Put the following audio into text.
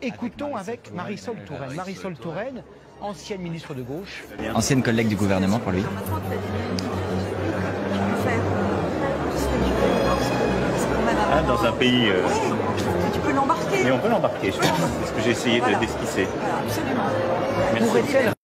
Écoutons avec Marisol Touraine. Marisol Touraine, ancienne ministre de gauche. Ancienne collègue du gouvernement pour lui. Ah, dans un pays. Euh, tu peux l'embarquer. Mais on peut l'embarquer, je pense. C'est ce que j'ai essayé d'esquisser. De, voilà, absolument. Merci.